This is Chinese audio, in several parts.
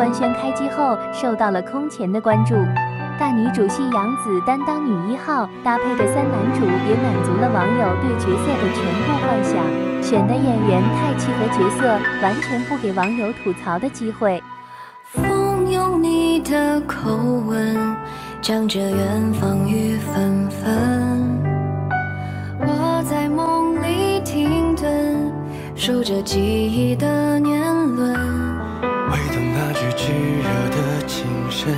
官宣开机后受到了空前的关注。大女主戏杨紫担当女一号，搭配的三男主也满足了网友对角色的全部幻想。选的演员太契合角色，完全不给网友吐槽的机会。风用你的口吻，讲着远方雨纷纷。我在梦里停顿，数着记忆的年轮。用那句炙热的情深。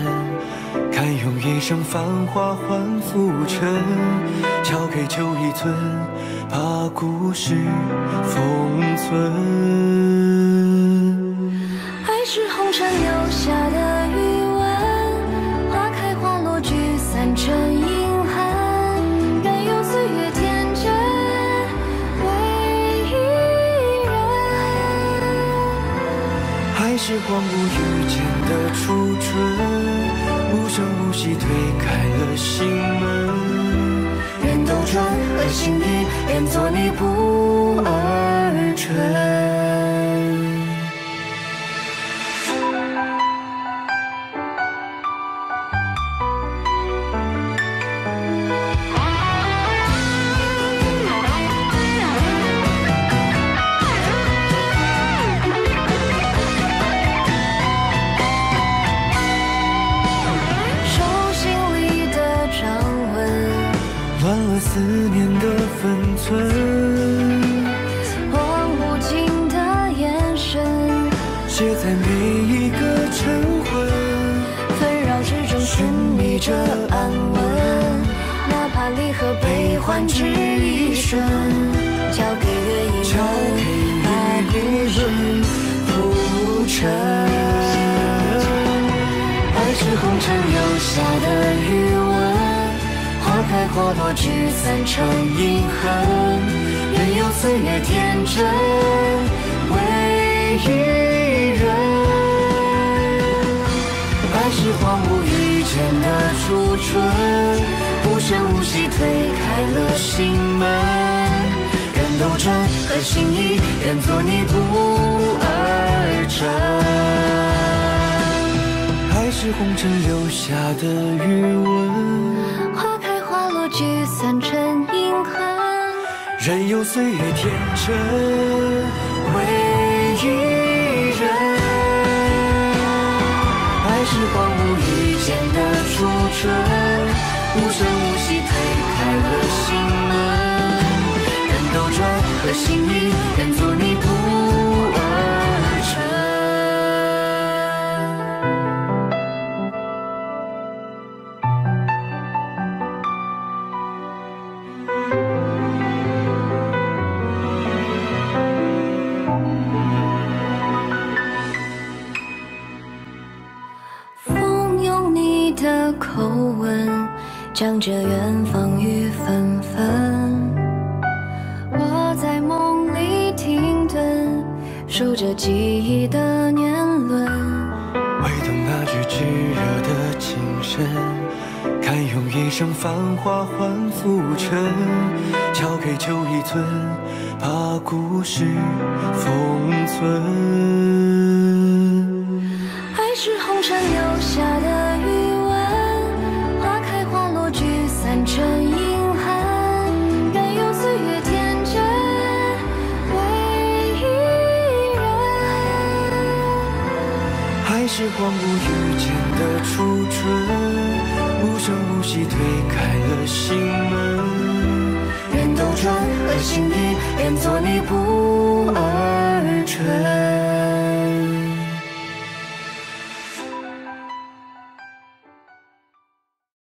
堪用一生繁华换浮沉，交给旧一寸，把故事封存。爱是红尘留下的是荒芜遇见的初春。无声无息推开了心门，愿斗转，而心意愿做你不二思念的分寸，望无尽的眼神，写在每一个晨昏。纷扰之中寻觅着安稳，哪怕离合悲欢只一瞬，交给月一轮，把故事浮沉。爱是红尘留下的余温。花落，聚散成印痕。任由岁月天真为一人。爱是荒芜遇见的初春，无声无息推开了心门。人都转，而心意愿做你不二真。爱是红尘留下的余温。聚散成银痕，任由岁月天真为一人。爱是荒芜遇见的初春，无声无息推开了心门。人都转，和星移愿做你口吻讲着远方雨纷纷，我在梦里停顿，数着记忆的年轮。唯等那句炙热的情深，堪用一生繁华换浮沉，交给旧一寸，把故事封存。爱是红尘留下的是荒芜遇见的初春，无声无息推开了心门。人都转，和星移，愿做你不。